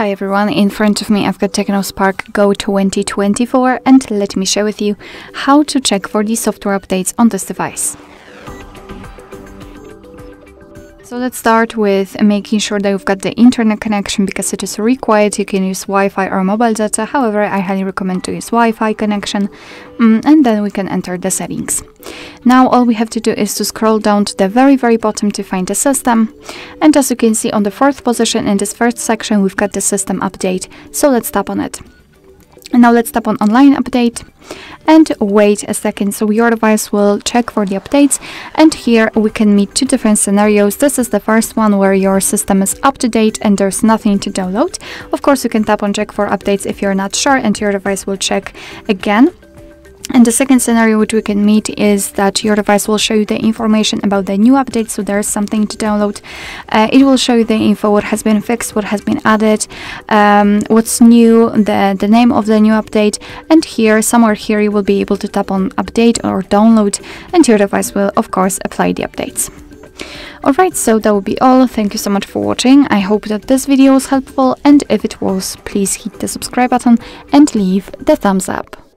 Hi everyone, in front of me I've got Tecno Spark Go 2024 and let me share with you how to check for the software updates on this device. So let's start with making sure that you've got the internet connection because it is required. You can use Wi-Fi or mobile data. However, I highly recommend to use Wi-Fi connection mm, and then we can enter the settings. Now all we have to do is to scroll down to the very very bottom to find the system. And as you can see on the fourth position in this first section we've got the system update. So let's tap on it. Now let's tap on online update and wait a second so your device will check for the updates and here we can meet two different scenarios this is the first one where your system is up to date and there's nothing to download of course you can tap on check for updates if you're not sure and your device will check again and the second scenario which we can meet is that your device will show you the information about the new update, so there's something to download. Uh, it will show you the info, what has been fixed, what has been added, um, what's new, the, the name of the new update, and here, somewhere here, you will be able to tap on update or download, and your device will, of course, apply the updates. Alright, so that will be all. Thank you so much for watching. I hope that this video was helpful and if it was, please hit the subscribe button and leave the thumbs up.